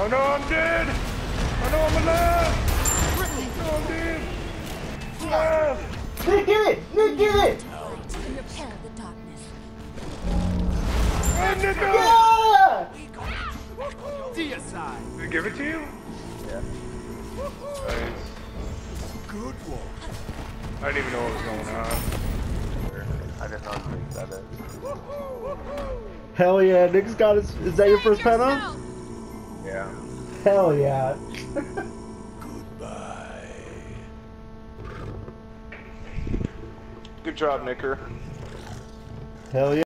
Oh no, I'm dead! I know I'm alive! No, I'm dead! Alive! Nick, get it! Nick, get it! And repel the darkness. Hey, Nico! Yeah! Deicide. Did I give it to you? Yeah. Nice. Good one. I didn't even know what was going on. I didn't know you said it. Hell yeah, Nick's got his. Is that your first penta? Yeah. Hell yeah. Goodbye. Good job, Nicker. Hell yeah.